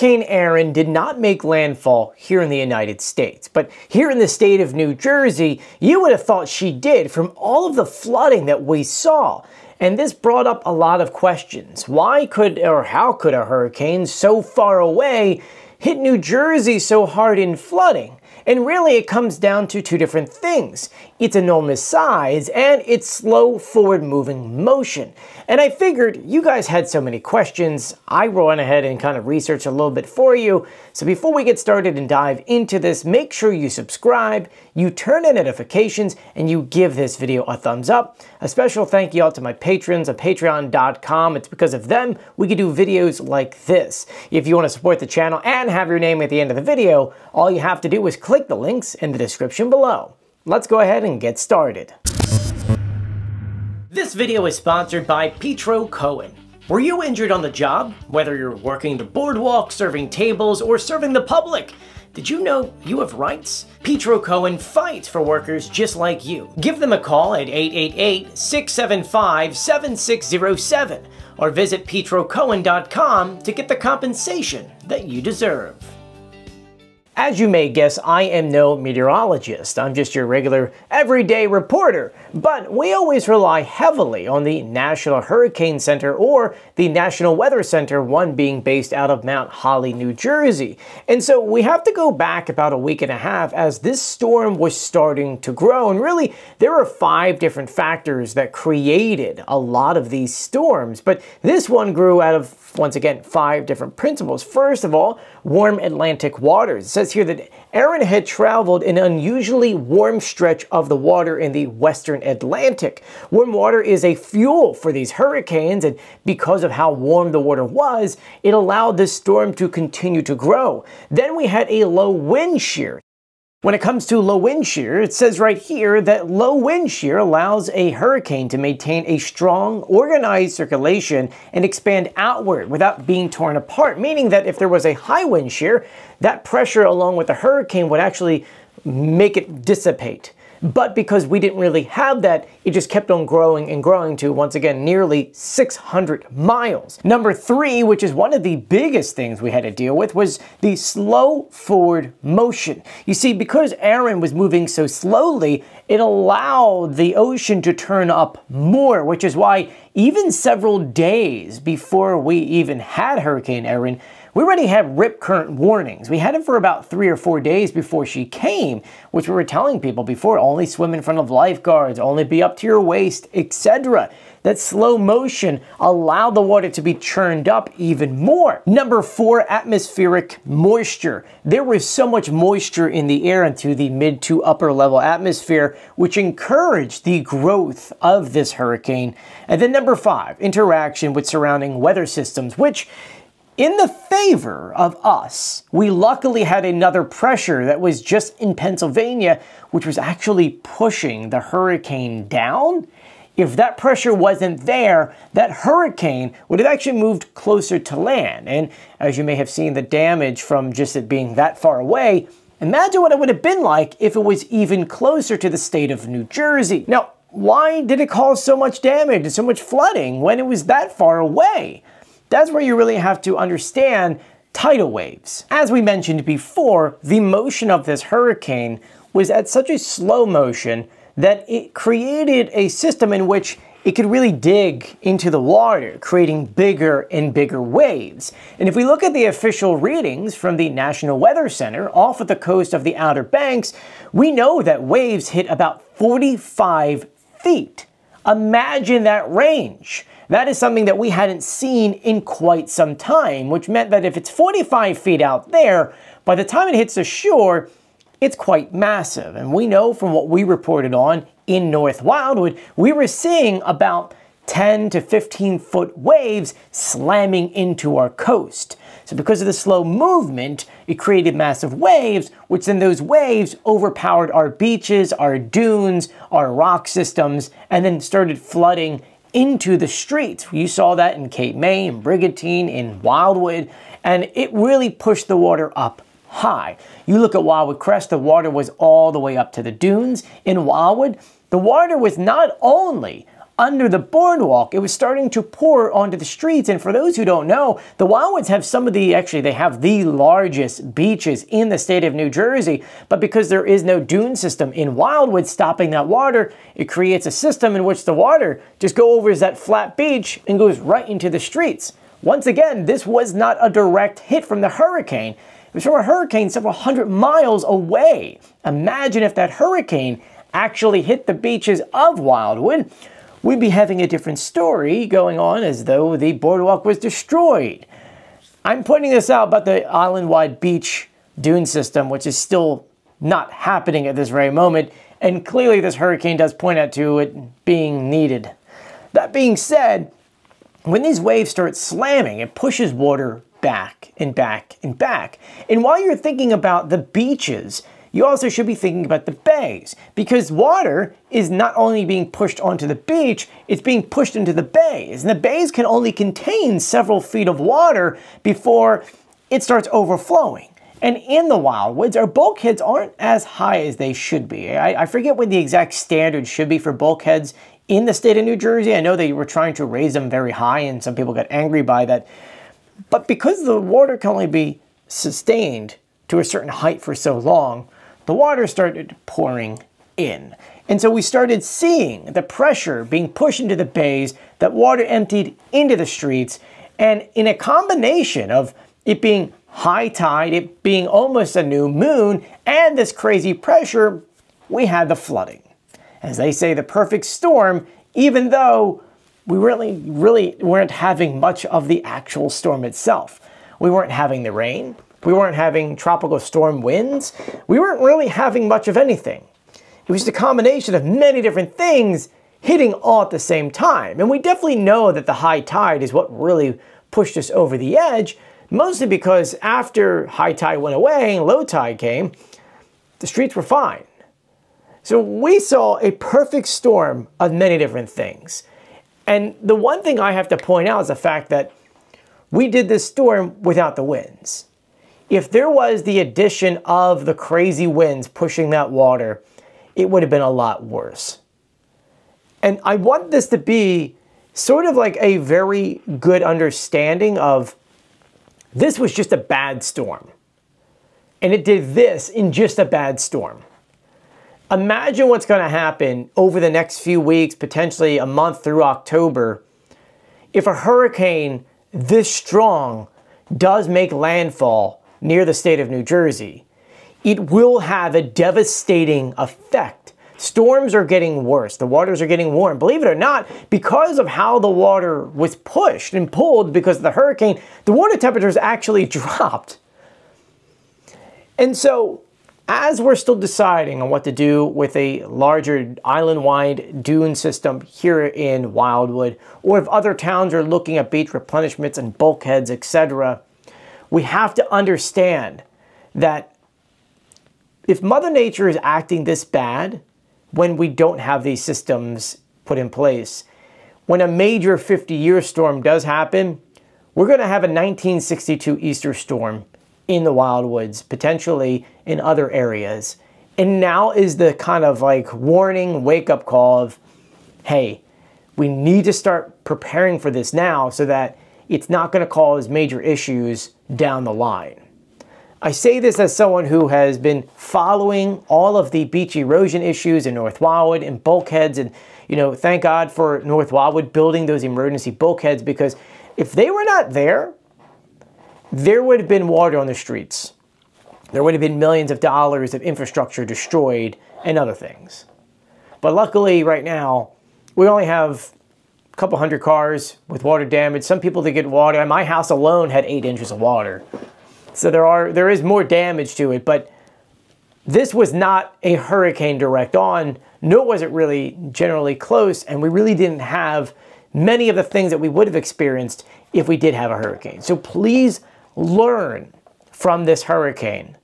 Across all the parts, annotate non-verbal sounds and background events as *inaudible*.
Hurricane Erin did not make landfall here in the United States, but here in the state of New Jersey, you would have thought she did from all of the flooding that we saw. And this brought up a lot of questions. Why could or how could a hurricane so far away hit New Jersey so hard in flooding? And really, it comes down to two different things its enormous size and its slow forward moving motion. And I figured you guys had so many questions, I went ahead and kind of researched a little bit for you. So before we get started and dive into this, make sure you subscribe, you turn on notifications, and you give this video a thumbs up. A special thank you out to my patrons at patreon.com. It's because of them we can do videos like this. If you want to support the channel and have your name at the end of the video, all you have to do is click the links in the description below. Let's go ahead and get started. This video is sponsored by Petro Cohen. Were you injured on the job? Whether you're working the boardwalk, serving tables, or serving the public, did you know you have rights? Petro Cohen fights for workers just like you. Give them a call at 888-675-7607 or visit petrocohen.com to get the compensation that you deserve. As you may guess, I am no meteorologist. I'm just your regular, everyday reporter. But we always rely heavily on the National Hurricane Center or the National Weather Center, one being based out of Mount Holly, New Jersey. And so we have to go back about a week and a half as this storm was starting to grow. And really, there are five different factors that created a lot of these storms. But this one grew out of once again, five different principles. First of all, warm Atlantic waters. It says here that Erin had traveled an unusually warm stretch of the water in the western Atlantic. Warm water is a fuel for these hurricanes, and because of how warm the water was, it allowed this storm to continue to grow. Then we had a low wind shear. When it comes to low wind shear, it says right here that low wind shear allows a hurricane to maintain a strong, organized circulation and expand outward without being torn apart, meaning that if there was a high wind shear, that pressure along with the hurricane would actually make it dissipate. But because we didn't really have that, it just kept on growing and growing to, once again, nearly 600 miles. Number three, which is one of the biggest things we had to deal with, was the slow forward motion. You see, because Erin was moving so slowly, it allowed the ocean to turn up more, which is why even several days before we even had Hurricane Erin, we already had rip current warnings. We had it for about three or four days before she came, which we were telling people before, only swim in front of lifeguards, only be up to your waist, etc. That slow motion allowed the water to be churned up even more. Number four, atmospheric moisture. There was so much moisture in the air into the mid to upper level atmosphere, which encouraged the growth of this hurricane. And then number five, interaction with surrounding weather systems, which in the favor of us, we luckily had another pressure that was just in Pennsylvania, which was actually pushing the hurricane down. If that pressure wasn't there, that hurricane would have actually moved closer to land. And as you may have seen the damage from just it being that far away, imagine what it would have been like if it was even closer to the state of New Jersey. Now, why did it cause so much damage and so much flooding when it was that far away? That's where you really have to understand tidal waves. As we mentioned before, the motion of this hurricane was at such a slow motion that it created a system in which it could really dig into the water, creating bigger and bigger waves. And if we look at the official readings from the National Weather Center off of the coast of the Outer Banks, we know that waves hit about 45 feet. Imagine that range. That is something that we hadn't seen in quite some time, which meant that if it's 45 feet out there, by the time it hits the shore, it's quite massive. And we know from what we reported on in North Wildwood, we were seeing about 10 to 15 foot waves slamming into our coast. So because of the slow movement, it created massive waves, which then those waves overpowered our beaches, our dunes, our rock systems, and then started flooding into the streets. You saw that in Cape May, in Brigantine, in Wildwood, and it really pushed the water up high. You look at Wildwood Crest, the water was all the way up to the dunes. In Wildwood, the water was not only under the boardwalk. It was starting to pour onto the streets. And for those who don't know, the Wildwoods have some of the, actually, they have the largest beaches in the state of New Jersey. But because there is no dune system in Wildwood stopping that water, it creates a system in which the water just go over that flat beach and goes right into the streets. Once again, this was not a direct hit from the hurricane. It was from a hurricane several hundred miles away. Imagine if that hurricane actually hit the beaches of Wildwood, we'd be having a different story going on as though the boardwalk was destroyed. I'm pointing this out about the island-wide beach dune system, which is still not happening at this very moment, and clearly this hurricane does point out to it being needed. That being said, when these waves start slamming, it pushes water back and back and back. And while you're thinking about the beaches, you also should be thinking about the bays because water is not only being pushed onto the beach, it's being pushed into the bays. And the bays can only contain several feet of water before it starts overflowing. And in the wildwoods, our bulkheads aren't as high as they should be. I, I forget what the exact standard should be for bulkheads in the state of New Jersey. I know they were trying to raise them very high and some people got angry by that. But because the water can only be sustained to a certain height for so long, the water started pouring in. And so we started seeing the pressure being pushed into the bays, that water emptied into the streets, and in a combination of it being high tide, it being almost a new moon, and this crazy pressure, we had the flooding. As they say, the perfect storm, even though we really, really weren't having much of the actual storm itself. We weren't having the rain. We weren't having tropical storm winds. We weren't really having much of anything. It was a combination of many different things hitting all at the same time. And we definitely know that the high tide is what really pushed us over the edge, mostly because after high tide went away and low tide came, the streets were fine. So we saw a perfect storm of many different things. And the one thing I have to point out is the fact that we did this storm without the winds. If there was the addition of the crazy winds pushing that water, it would have been a lot worse. And I want this to be sort of like a very good understanding of this was just a bad storm. And it did this in just a bad storm. Imagine what's going to happen over the next few weeks, potentially a month through October, if a hurricane this strong does make landfall near the state of New Jersey. It will have a devastating effect. Storms are getting worse. The waters are getting warm. Believe it or not, because of how the water was pushed and pulled because of the hurricane, the water temperatures actually *laughs* dropped. And so as we're still deciding on what to do with a larger island-wide dune system here in Wildwood, or if other towns are looking at beach replenishments and bulkheads, etc., we have to understand that if Mother Nature is acting this bad when we don't have these systems put in place, when a major 50-year storm does happen, we're going to have a 1962 Easter storm in the wildwoods, potentially in other areas. And now is the kind of like warning wake up call of, hey, we need to start preparing for this now so that it's not going to cause major issues down the line. I say this as someone who has been following all of the beach erosion issues in North Wildwood and bulkheads and you know, thank God for North Wildwood building those emergency bulkheads because if they were not there, there would have been water on the streets. There would have been millions of dollars of infrastructure destroyed and other things. But luckily, right now, we only have couple hundred cars with water damage. Some people that get water. My house alone had eight inches of water. So there are there is more damage to it, but this was not a hurricane direct on, nor was it really generally close, and we really didn't have many of the things that we would have experienced if we did have a hurricane. So please learn from this hurricane.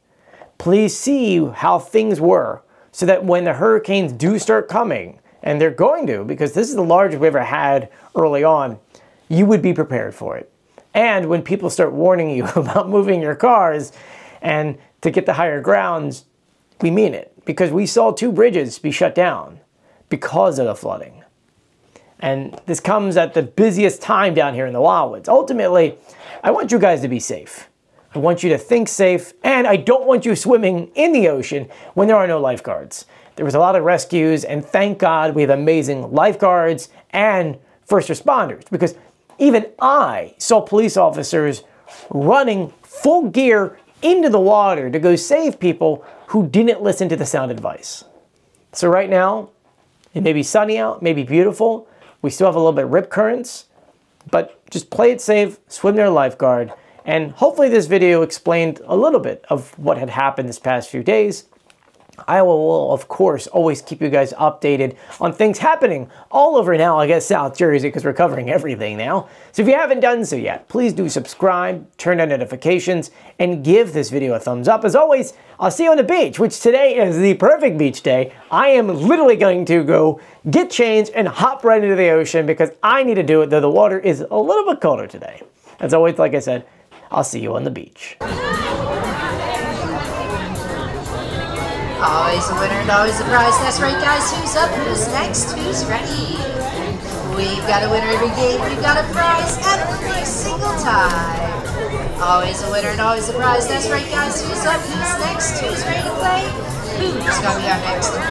Please see how things were so that when the hurricanes do start coming, and they're going to, because this is the largest we ever had early on, you would be prepared for it. And when people start warning you *laughs* about moving your cars and to get to higher grounds, we mean it because we saw two bridges be shut down because of the flooding. And this comes at the busiest time down here in the Wildwoods. Ultimately, I want you guys to be safe. I want you to think safe, and I don't want you swimming in the ocean when there are no lifeguards. There was a lot of rescues, and thank God we have amazing lifeguards and first responders because even I saw police officers running full gear into the water to go save people who didn't listen to the sound advice. So right now, it may be sunny out, may be beautiful. We still have a little bit of rip currents, but just play it safe, swim near a lifeguard, and hopefully this video explained a little bit of what had happened this past few days. I will, of course, always keep you guys updated on things happening all over now, I guess, South Jersey, because we're covering everything now. So if you haven't done so yet, please do subscribe, turn on notifications, and give this video a thumbs up. As always, I'll see you on the beach, which today is the perfect beach day. I am literally going to go get changed and hop right into the ocean because I need to do it, though the water is a little bit colder today. As always, like I said, I'll see you on the beach. Always a winner and always a prize. That's right, guys. Who's up? Who's next? Who's ready? We've got a winner every game. We've got a prize every single time. Always a winner and always a prize. That's right, guys. Who's up? Who's next? Who's ready to play? Who's going to be our next?